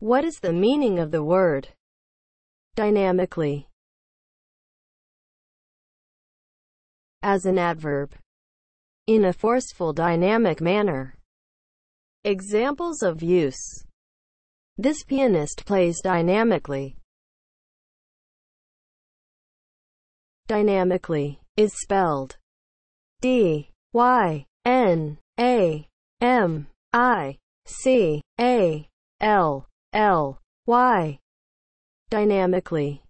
What is the meaning of the word dynamically as an adverb? In a forceful dynamic manner. Examples of use. This pianist plays dynamically. Dynamically is spelled D Y N A M I C A L L Y dynamically